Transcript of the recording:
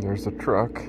There's a truck.